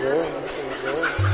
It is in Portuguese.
Zé, Zé.